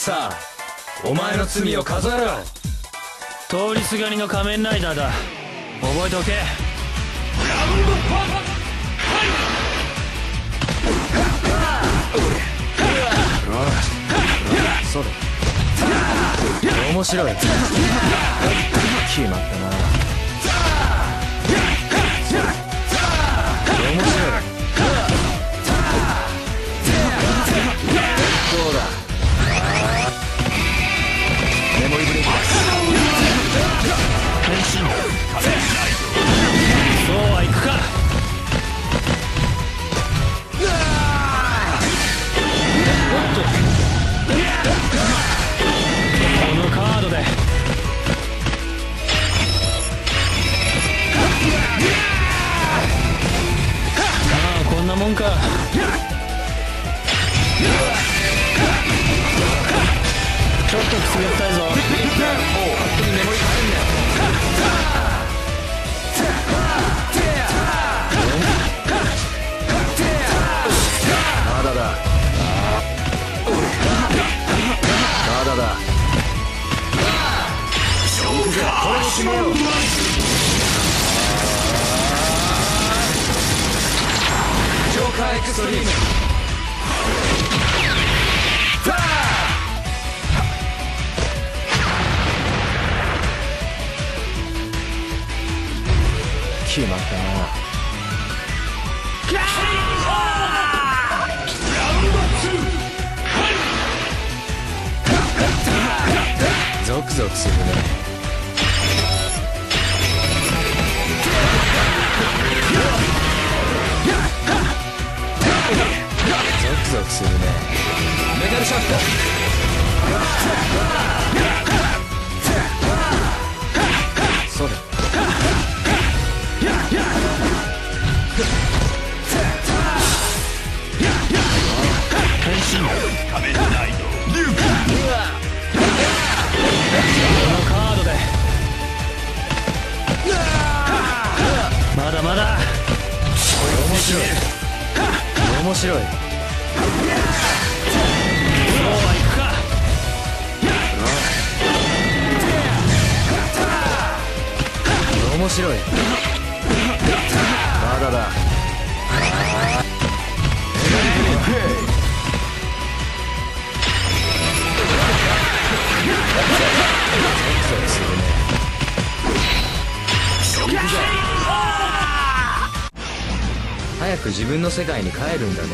さあお前の罪を数えろ。通りすがりの仮面ライダーだ。覚えておけ。そうだ面白い。決まったなんか。ちょっとくすぐったいぞ。勝手にメモリ変えんなよまだだ。まだだ行くぜカーエクストリーム。決まったな。ゾクゾクするねゾクするねメダルシャフト。そうだ。変身仮面ライドリュウこのカードでまだまだ。面白い。面白い面白い。まだだ。ゾクゾクするね早く自分の世界に帰るんだね